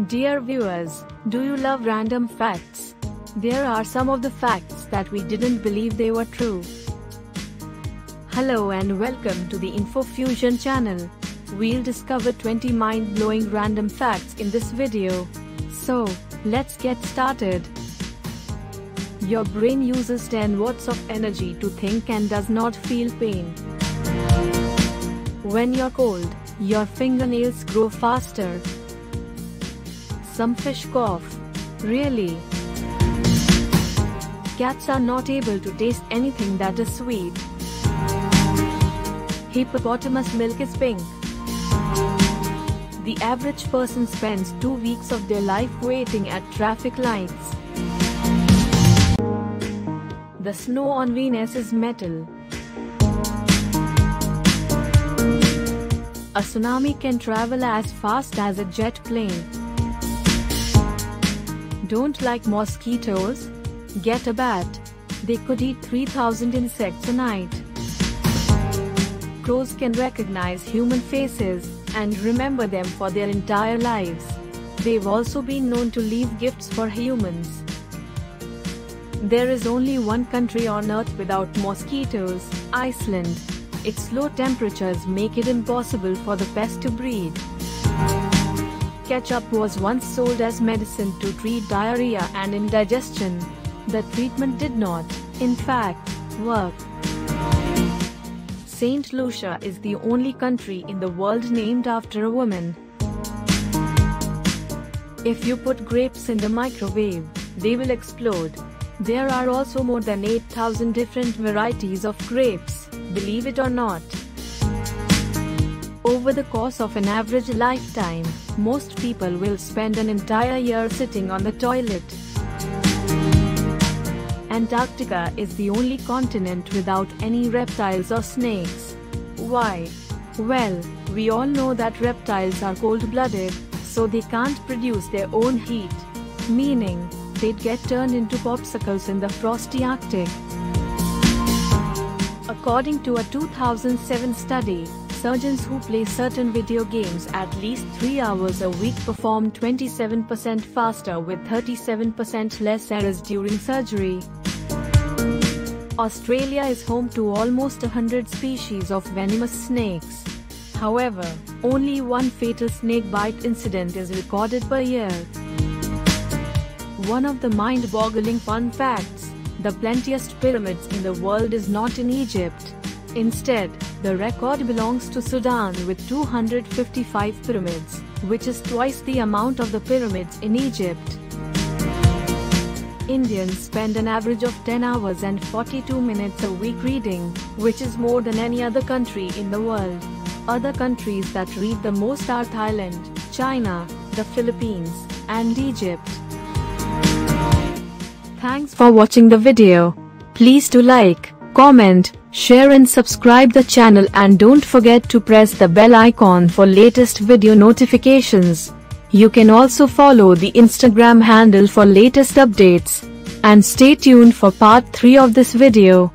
Dear viewers, do you love random facts? There are some of the facts that we didn't believe they were true. Hello and welcome to the InfoFusion channel. We'll discover 20 mind-blowing random facts in this video. So, let's get started. Your brain uses 10 watts of energy to think and does not feel pain. When you're cold, your fingernails grow faster. Some fish cough. Really? Cats are not able to taste anything that is sweet. Hippopotamus milk is pink. The average person spends two weeks of their life waiting at traffic lights. The snow on Venus is metal. A tsunami can travel as fast as a jet plane. Don't like mosquitoes? Get a bat. They could eat 3000 insects a night. Crows can recognize human faces and remember them for their entire lives. They've also been known to leave gifts for humans. There is only one country on earth without mosquitoes, Iceland. Its low temperatures make it impossible for the pest to breed. Ketchup was once sold as medicine to treat diarrhea and indigestion. The treatment did not, in fact, work. St. Lucia is the only country in the world named after a woman. If you put grapes in the microwave, they will explode. There are also more than 8000 different varieties of grapes, believe it or not. Over the course of an average lifetime, most people will spend an entire year sitting on the toilet. Antarctica is the only continent without any reptiles or snakes. Why? Well, we all know that reptiles are cold-blooded, so they can't produce their own heat. Meaning, they'd get turned into popsicles in the frosty Arctic. According to a 2007 study, surgeons who play certain video games at least 3 hours a week perform 27% faster with 37% less errors during surgery. Australia is home to almost 100 species of venomous snakes. However, only one fatal snake bite incident is recorded per year. One of the mind-boggling fun facts, the plentiest pyramids in the world is not in Egypt. Instead, the record belongs to Sudan with 255 pyramids, which is twice the amount of the pyramids in Egypt. Indians spend an average of 10 hours and 42 minutes a week reading, which is more than any other country in the world. Other countries that read the most are Thailand, China, the Philippines, and Egypt. Thanks for watching the video. Please do like, comment, share and subscribe the channel and don't forget to press the bell icon for latest video notifications. You can also follow the Instagram handle for latest updates. And stay tuned for part 3 of this video.